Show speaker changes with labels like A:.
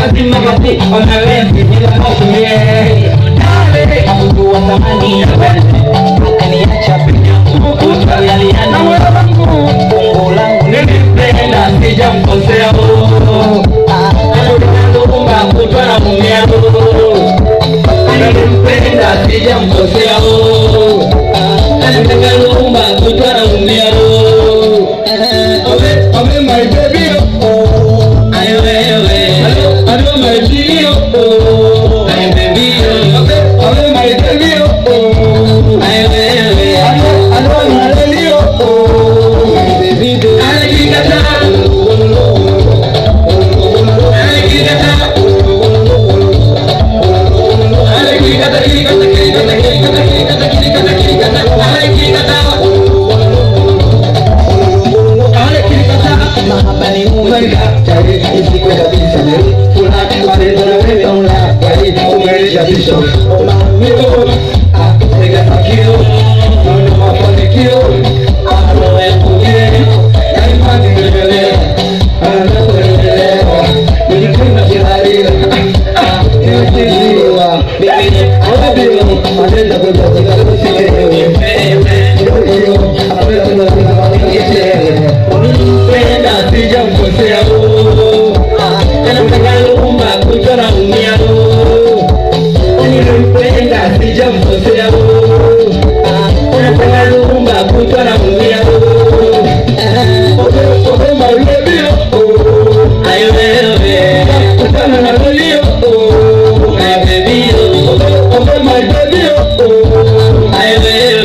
A: lazima mapiko na bila kutumia Dale Mungu wa thamani ya wewe Akaniacha peke yangu Kutaliana moyo wangu Mungu langu nilipenda sijamkosea Alinikumba kutwa na mume la vuelta Oh, I will.